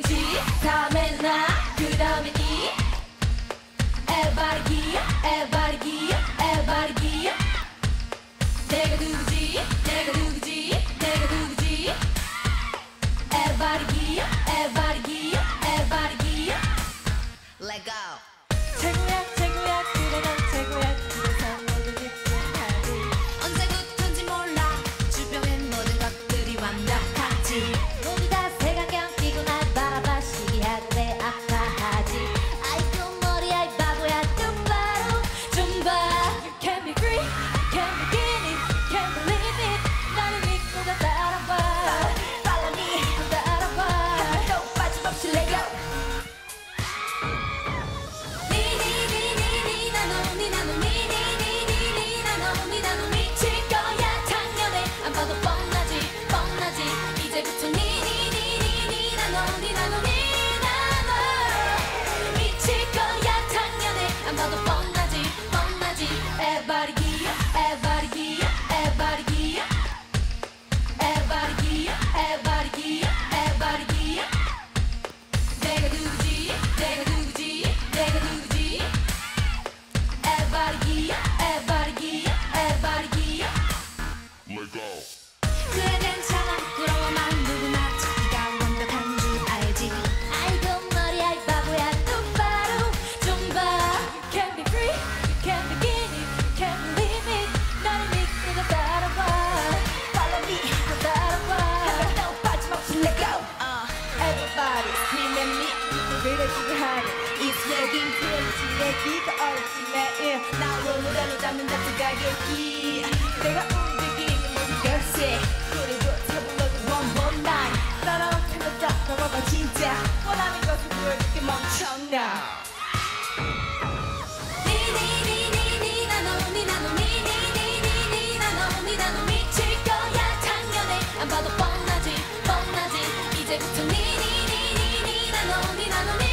다음엔 나 그다음엔 이. 에바이 にににになのになのに ability you had It's lagging pretty, lagging the ultimate Now we're on the next guy, yeah, yeah They're the game, what you gonna? のの皆